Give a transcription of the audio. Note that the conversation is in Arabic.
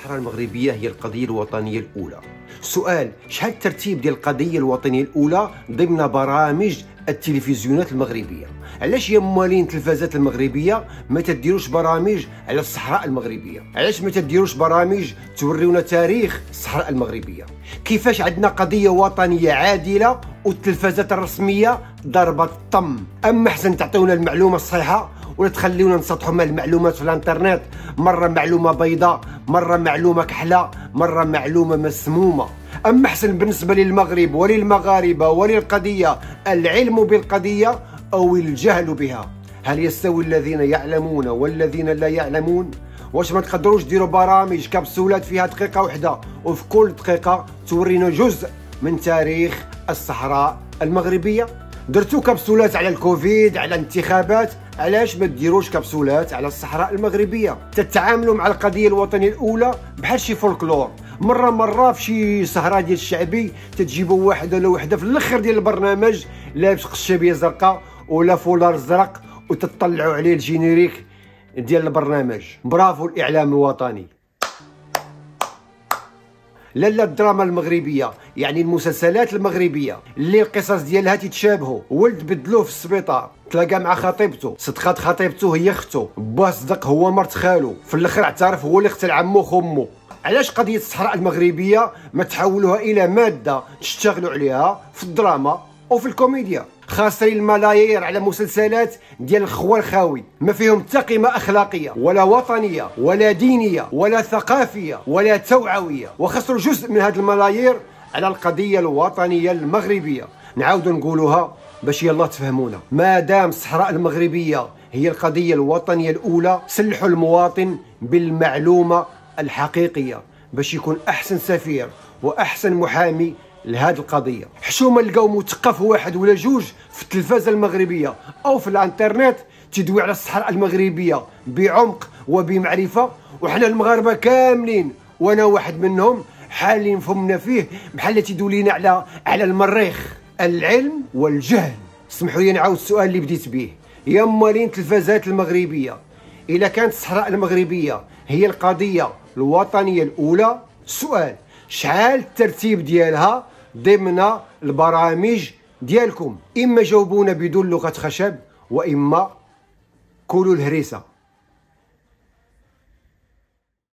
الصحراء المغربية هي القضية الوطنية الأولى. سؤال شحال الترتيب ديال القضية الوطنية الأولى ضمن برامج التلفزيونات المغربية؟ علاش يا موالين التلفازات المغربية ما تديروش برامج على الصحراء المغربية؟ علاش ما تديروش برامج توريونا تاريخ الصحراء المغربية؟ كيفاش عندنا قضية وطنية عادلة والتلفازات الرسمية ضربة الطم أما حسن تعطيونا المعلومة الصحيحة ولا تخليونا نسطحوا مع المعلومات في الانترنت. مرة معلومة بيضاء مرة معلومة كحلة مرة معلومة مسمومة. أما أحسن بالنسبة للمغرب وللمغاربة وللقضية العلم بالقضية أو الجهل بها. هل يستوي الذين يعلمون والذين لا يعلمون؟ واش ما تقدروش ديروا برامج كبسولات فيها دقيقة واحدة؟ وفي كل دقيقة تورينا جزء من تاريخ الصحراء المغربية. درتو كبسولات على الكوفيد على الانتخابات. علاش ما ديروش كبسولات على الصحراء المغربية؟ تتعاملوا مع القضية الوطنية الأولى بحال شي فولكلور. مرة مرة في شي سهره ديال الشعبي تجيبوا واحد ولا وحدة في الأخر ديال البرنامج لابس قشابية زرقاء ولا فولار زرق وتطلعوا عليه ال générique ديال البرنامج. برافو الإعلام الوطني. لا لا الدراما المغربية يعني المسلسلات المغربية. اللي القصص ديالها تتشابهوا ولد بدلوه في السبيطار تلاقى مع خطيبته. صدقات خطيبته هي اختو. باه صدق هو مرت خالو. في الآخر اعترف هو اللي قتل عمو خمو علاش قضية الصحراء المغربية ما تحولوها إلى مادة تشتغلوا عليها في الدراما وفي الكوميديا؟ خاسرين الملايير على مسلسلات ديال الخوى الخاوي ما فيهم حتى قيمة أخلاقية ولا وطنية ولا دينية ولا ثقافية ولا توعوية. وخسروا جزء من هذه الملايير على القضية الوطنية المغربية. نعاود نقولوها باش يلا تفهمونا. ما دام الصحراء المغربية هي القضية الوطنية الأولى سلحوا المواطن بالمعلومة الحقيقية باش يكون أحسن سفير وأحسن محامي لهذه القضية. حشومة لقاو مثقف واحد ولا جوج في التلفازة المغربية أو في الانترنت تدوي على الصحراء المغربية بعمق وبمعرفة. وحنا المغاربة كاملين وأنا واحد منهم حالين فمنا فيه بحال تيدوي لينا على على المريخ. العلم والجهل. اسمحوا لي نعاود السؤال اللي بديت به. يا موالين التلفازات المغربية اذا كانت الصحراء المغربية هي القضية الوطنية الأولى؟ سؤال. شحال الترتيب ديالها ضمن البرامج ديالكم؟ إما جاوبونا بدون لغة خشب وإما كلوا الهريسة.